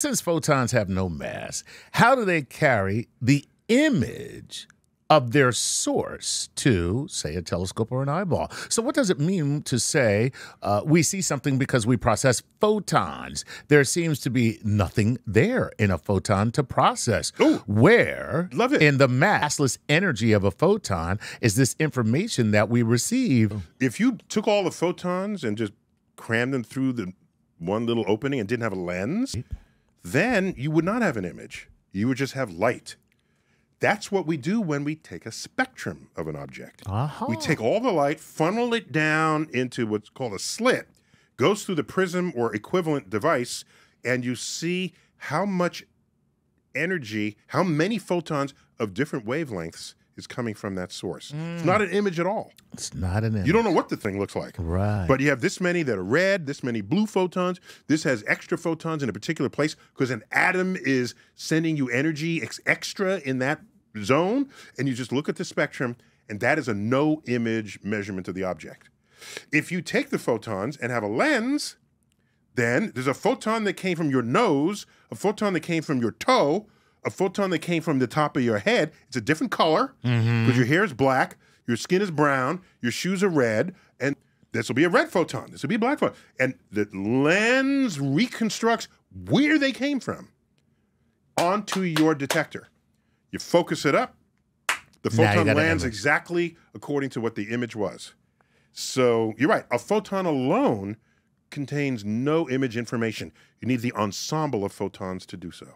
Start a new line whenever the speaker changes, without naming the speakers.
Since photons have no mass, how do they carry the image of their source to, say, a telescope or an eyeball? So, what does it mean to say uh, we see something because we process photons? There seems to be nothing there in a photon to process.
Ooh,
Where,
love it.
in the massless energy of a photon, is this information that we receive?
If you took all the photons and just crammed them through the one little opening and didn't have a lens, then you would not have an image. You would just have light. That's what we do when we take a spectrum of an object.
Uh-huh.
We take all the light, funnel it down into what's called a slit, goes through the prism or equivalent device, and you see how much energy, how many photons of different wavelengths is coming from that source. It's mm. not an image at all.
It's not an image.
You don't know what the thing looks like.
Right.
But you have this many that are red, this many blue photons. This has extra photons in a particular place because an atom is sending you energy ex- extra in that zone. And you just look at the spectrum, and that is a no image measurement of the object. If you take the photons and have a lens, then there's a photon that came from your nose, a photon that came from your toe, a photon that came from the top of your head. It's a different color because your hair is black, your skin is brown, your shoes are red, and this will be a red photon. This will be a black photon. And the lens reconstructs where they came from onto your detector. You focus it up, the photon lands exactly according to what the image was. So you're right. A photon alone contains no image information. You need the ensemble of photons to do so.